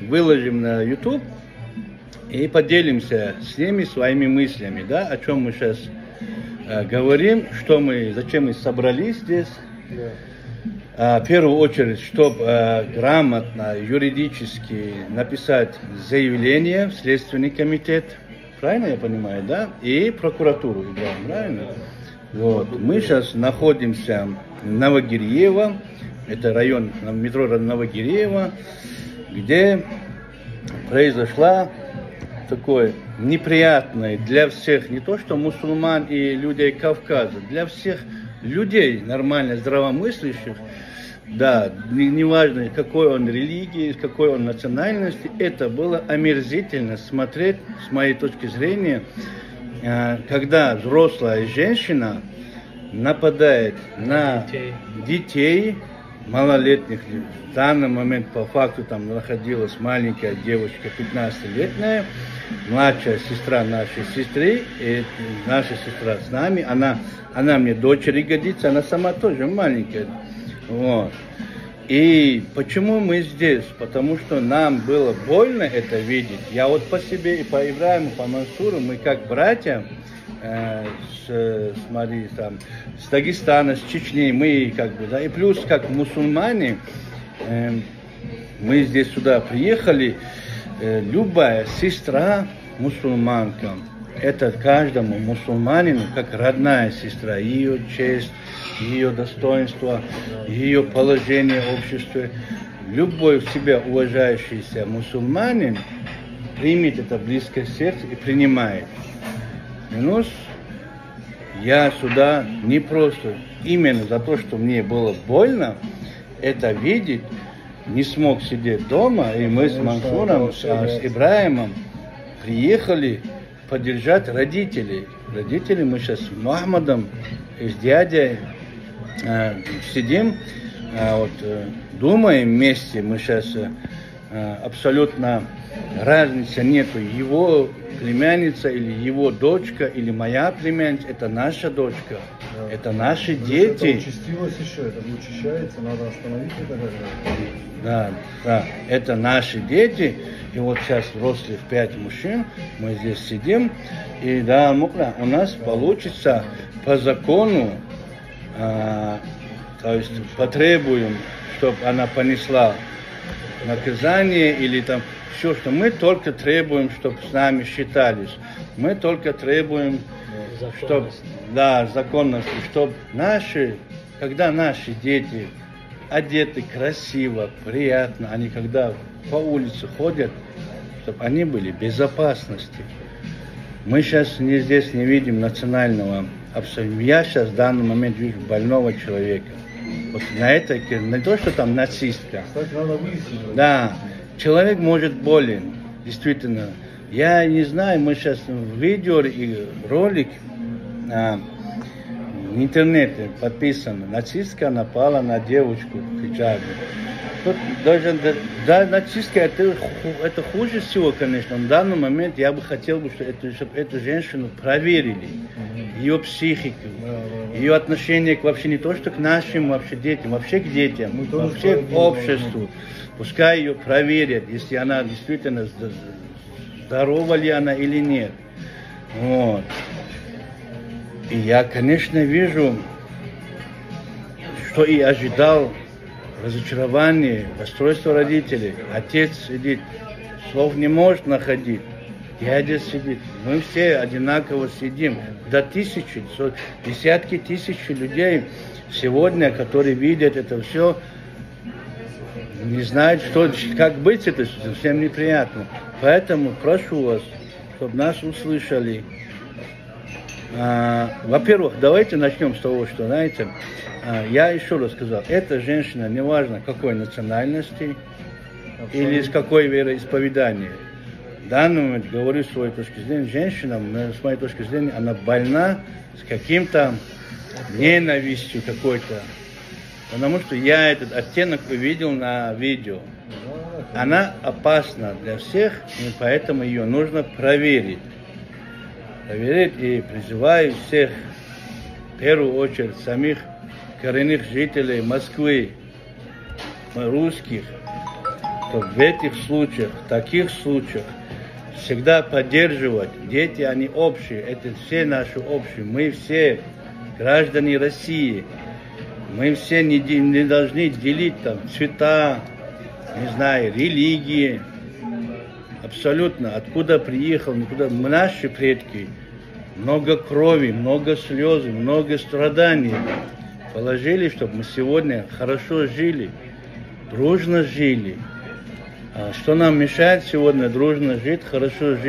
выложим на YouTube и поделимся с ними своими мыслями, да, о чем мы сейчас э, говорим, что мы, зачем мы собрались здесь. А, в первую очередь, чтобы э, грамотно, юридически написать заявление в Следственный комитет, правильно я понимаю, да, и прокуратуру, Ибрахим, правильно? Вот. Мы сейчас находимся в Новогиреево, это район метро Новогиреево, где произошла такое неприятное для всех, не то что мусульман и людей Кавказа, для всех людей нормально здравомыслящих, да, неважно, не какой он религии, какой он национальности, это было омерзительно смотреть, с моей точки зрения, э, когда взрослая женщина нападает на детей, детей малолетних. В данный момент по факту там находилась маленькая девочка, 15-летняя, младшая сестра нашей сестры, и наша сестра с нами, она, она мне дочери годится, она сама тоже маленькая. Вот. И почему мы здесь? Потому что нам было больно это видеть. Я вот по себе и по Ибраиму, по Мансуру, мы как братья, э, с, смотри, там, с Дагестана, с Чечни, мы как бы, да, и плюс как мусульмане, э, мы здесь сюда приехали, э, любая сестра мусульманка, это каждому мусульманину как родная сестра, ее честь, ее достоинство, ее положение в обществе. Любой в себя уважающийся мусульманин примет это близкое сердце и принимает. Минус, я сюда не просто именно за то, что мне было больно это видеть, не смог сидеть дома, и мы с Мансуром, с, с Ибраимом приехали поддержать родителей. Родители мы сейчас с Мухаммадом и с дядей э, сидим, э, вот, э, думаем вместе, мы сейчас э, абсолютно разницы нету. Его племянница или его дочка или моя племянница, это наша дочка, да. это наши То дети. Это участилось еще, это учащается, надо остановить это. Да, да, это наши дети. И вот сейчас взрослых пять мужчин, мы здесь сидим, и да, мукра, у нас получится по закону, а, то есть потребуем, чтобы она понесла наказание или там все, что мы только требуем, чтобы с нами считались. Мы только требуем, чтобы, да, законности, чтобы наши, когда наши дети одеты красиво, приятно, они когда по улице ходят, чтобы они были в безопасности. Мы сейчас не, здесь не видим национального абсолютно. Я сейчас в данный момент вижу больного человека. Вот на это, не то, что там нацистка. Да, человек может болен, действительно. Я не знаю, мы сейчас в видео и ролик а, в интернете подписано. Нацистка напала на девочку в хиджабе. Тут даже да, нацистка это, это хуже всего, конечно. В данный момент я бы хотел, бы, чтобы эту, чтобы эту женщину проверили. Ее психику, ее отношение к вообще не то, что к нашим вообще детям, вообще к детям, вообще к обществу. Пускай ее проверят, если она действительно здорова ли она или нет. Вот. И я, конечно, вижу, что и ожидал разочарование, расстройство родителей. Отец сидит, слов не может находить. Дядя сидит. Мы все одинаково сидим. До тысячи, десятки тысяч людей сегодня, которые видят это все, не знают, что, как быть, это совсем неприятно. Поэтому прошу вас, чтобы нас услышали. А, во-первых, давайте начнем с того, что, знаете, а, я еще раз сказал, эта женщина, неважно какой национальности Абсолютно. или из какой вероисповедания, в данный момент, говорю с своей точки зрения, женщина, с моей точки зрения, она больна с каким-то ненавистью какой-то. Потому что я этот оттенок увидел на видео. Она опасна для всех, и поэтому ее нужно проверить. Проверить и призываю всех, в первую очередь, самих коренных жителей Москвы, русских, что в этих случаях, в таких случаях, всегда поддерживать. Дети, они общие, это все наши общие. Мы все граждане России. Мы все не, не должны делить там цвета, не знаю, религии. Абсолютно. Откуда приехал, никуда. Мы наши предки. Много крови, много слез, много страданий положили, чтобы мы сегодня хорошо жили, дружно жили. А что нам мешает сегодня дружно жить, хорошо жить?